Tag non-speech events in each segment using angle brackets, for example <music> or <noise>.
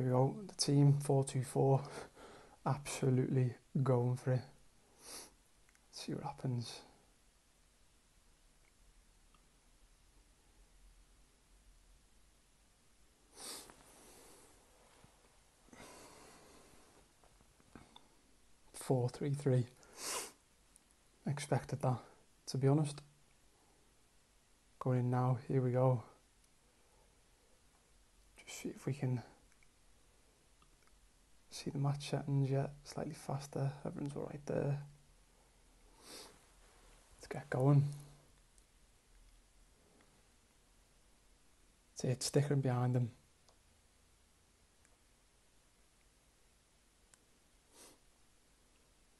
Here we go. The team 424 absolutely going for it. Let's see what happens. Four three three. Expected that, to be honest. Going in now, here we go. Just see if we can see the match settings yet. Slightly faster, everyone's all right there. Let's get going. See it sticking behind them.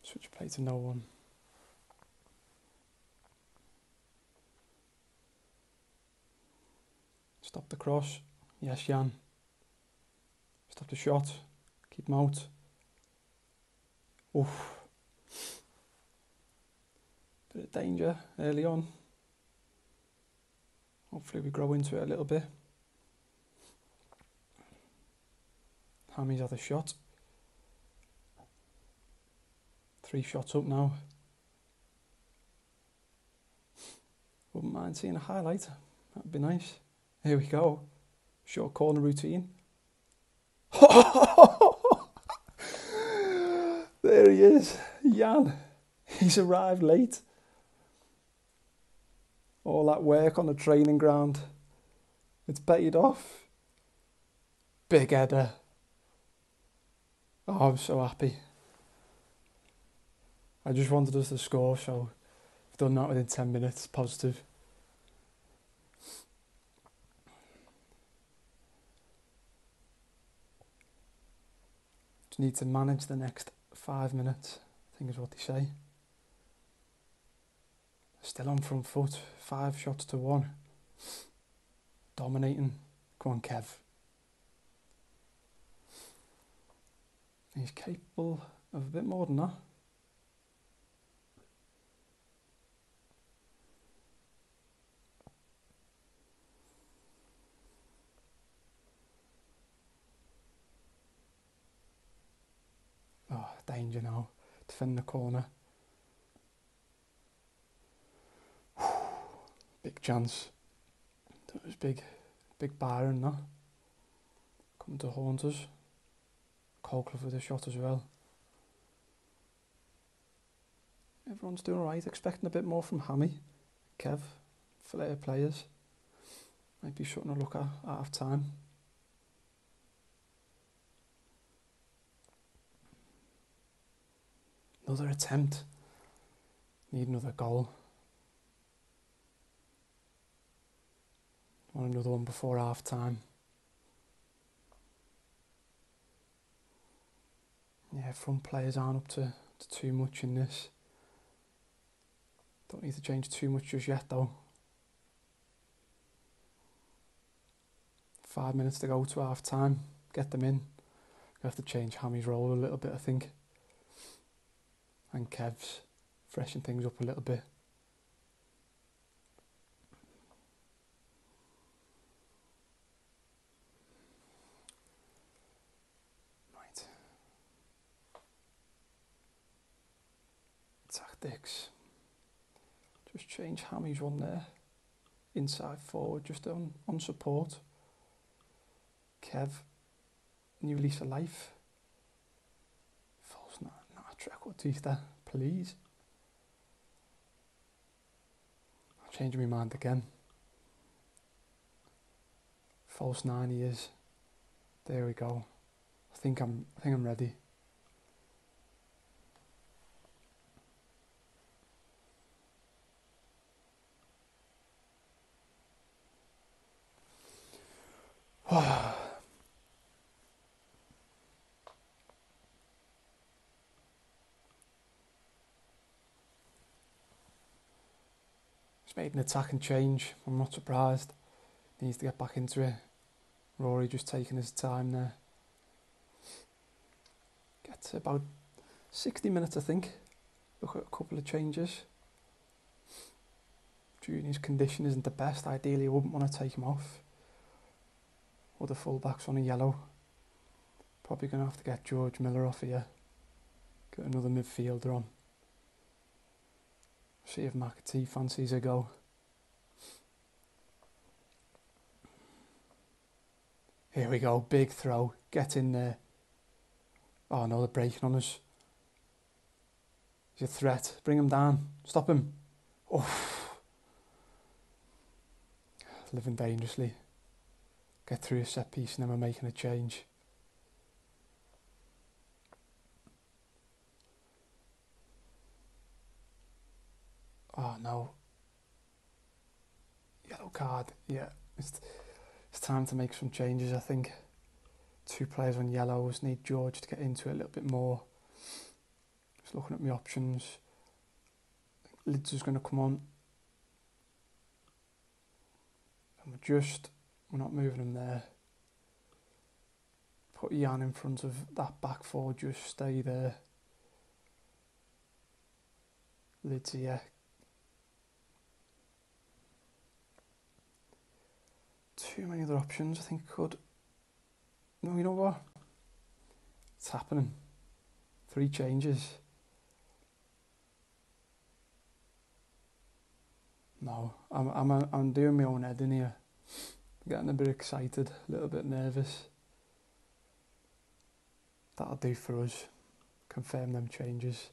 Switch play to no one. Stop the cross. Yes, Jan. Stop the shot. Him out. Oof. Bit of danger early on. Hopefully we grow into it a little bit. Hammy's had a shot. Three shots up now. Wouldn't mind seeing a highlight. That'd be nice. Here we go. Short corner routine. <laughs> there he is, Jan. He's arrived late. All that work on the training ground. It's paid off. Big header. Oh, I'm so happy. I just wanted us to score, so I've done that within 10 minutes. Positive. Need to manage the next five minutes, I think is what they say. Still on front foot, five shots to one. Dominating. Come on, Kev. He's capable of a bit more than that. Oh, danger now. Defend the corner. <sighs> big chance. That was big, big Byron that. Come to haunt us. Colclough with a shot as well. Everyone's doing alright, expecting a bit more from Hammy, Kev, for their players. Might be something to look at at half time. Another attempt. Need another goal. Want another one before half time. Yeah, front players aren't up to, to too much in this. Don't need to change too much just yet though. Five minutes to go to half time. Get them in. We have to change Hammy's role a little bit, I think. And Kev's freshen things up a little bit. Right. Tactics. Just change Hammy's one there. Inside forward, just on, on support. Kev, new lease of life. Tista, please. I'll change my mind again. False nine is. There we go. I think I'm I think I'm ready. He's made an attack and change. I'm not surprised. Needs to get back into it. Rory just taking his time there. Get to about 60 minutes, I think. Look at a couple of changes. Junior's condition isn't the best. Ideally, you wouldn't want to take him off. Or the fullbacks on a yellow. Probably going to have to get George Miller off here. Get another midfielder on. See if McAtee fancies a go. Here we go, big throw. Get in there. Oh no, they're breaking on us. He's a threat. Bring him down. Stop him. Oh. Living dangerously. Get through a set piece and then we're making a change. Oh no. Yellow card. Yeah. It's, it's time to make some changes, I think. Two players on yellows. Need George to get into it a little bit more. Just looking at my options. Lids is going to come on. And we're just, we're not moving him there. Put Jan in front of that back four, just stay there. Lids, yeah, too many other options. I think could. No, you know what? It's happening. Three changes. No, I'm I'm I'm doing my own head in here. Getting a bit excited, a little bit nervous. That'll do for us. Confirm them changes.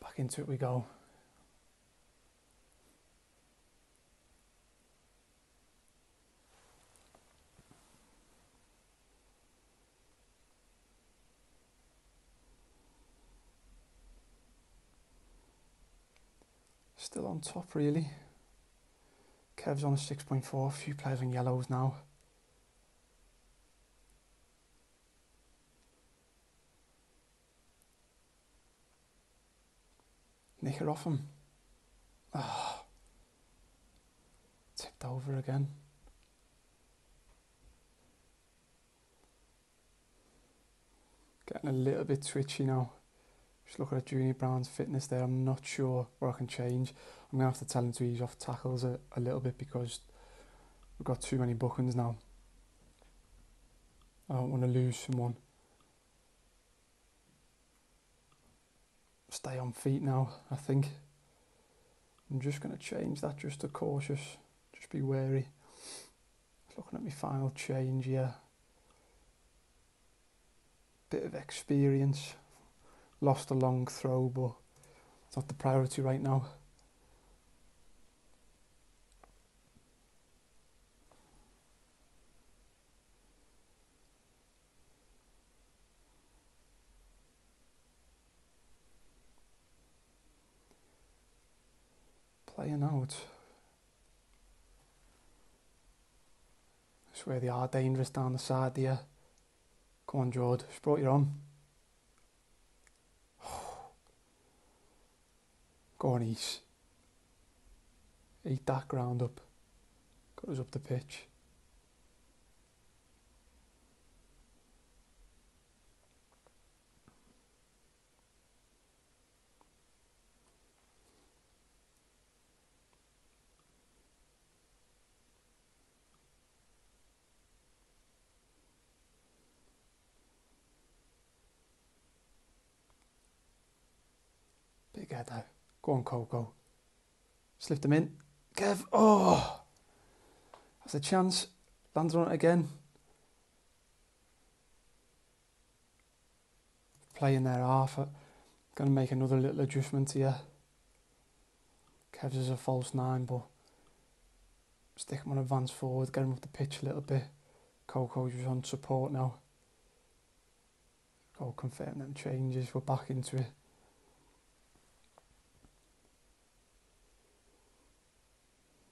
Back into it we go. Still on top, really. Kev's on a 6.4, a few players on yellows now. Nick off him. Ah. Oh. Tipped over again. Getting a little bit twitchy now. Just looking at Junior Brown's fitness there, I'm not sure where I can change. I'm going to have to tell him to ease off tackles a, a little bit because we've got too many bookings now. I don't want to lose someone. Stay on feet now, I think. I'm just going to change that just to cautious. Just be wary. Looking at my final change here. Bit of experience lost a long throw, but it's not the priority right now. Playing out. That's where they are dangerous down the side there. Come on, George. Just brought you on. Go on, East. Eat that ground up. Got us up the pitch. Big header. Go on, Coco. Slipped them in. Kev. Oh! Has a chance. Lands on it again. Playing there, Arthur. Uh, Going to make another little adjustment here. Kev's is a false nine, but stick him on advance forward, get him up the pitch a little bit. Coco's just on support now. Go confirm them changes. We're back into it.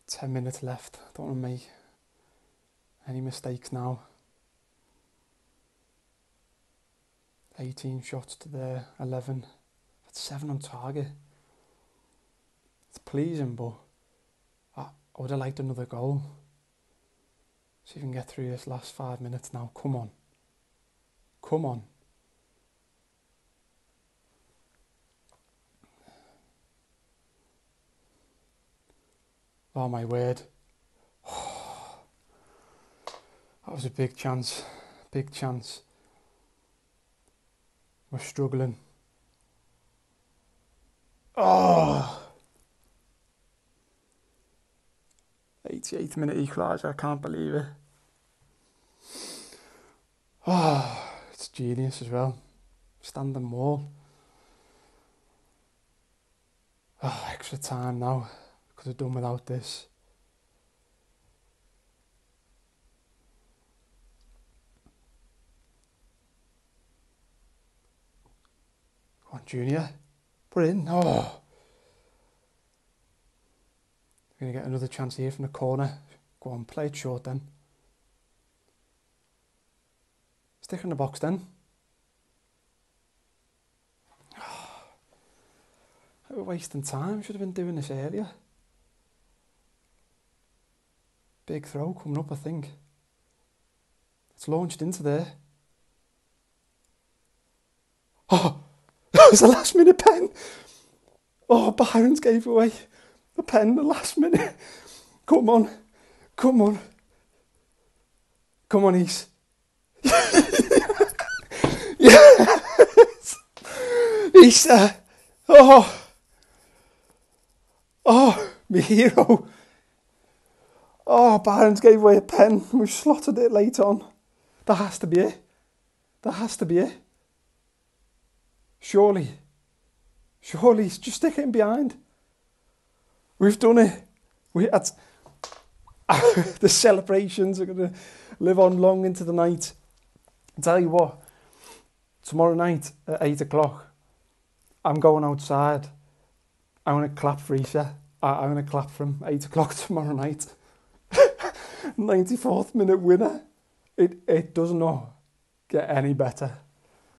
10 minutes left. Don't want to make any mistakes now. 18 shots to their 11. That's 7 on target. It's pleasing, but I, I would have liked another goal. See if we can get through this last five minutes now. Come on. Come on. Oh my word. <sighs> That was a big chance. big chance. We're struggling. Oh! 88th minute equaliser, I can't believe it. Oh, <sighs> it's genius as well. Standing wall. Oh, ah, extra time now. Could have done without this. Come on, Junior. Put it in. Oh. We're going to get another chance here from the corner. Go on, play it short then. Stick in the box then. <sighs> We're wasting time. Should have been doing this earlier. Big throw coming up, I think. It's launched into there. Oh, <laughs> that was a last minute pen. Oh, Byron's gave away the pen the last minute. <laughs> Come on, come on. Come on, East. <laughs> yes! Easter! Oh! Oh, my hero! Oh, Barnes gave away a pen. We've slotted it late on. That has to be it. That has to be it. Surely. Surely. Just stick it in behind. We've done it. We had <laughs> the celebrations are going to live on long into the night. I tell you what, tomorrow night at eight o'clock, I'm going outside. I'm going to clap for Isha. I'm going to clap from eight o'clock <laughs> tomorrow night. 94th minute winner. It, it does not get any better.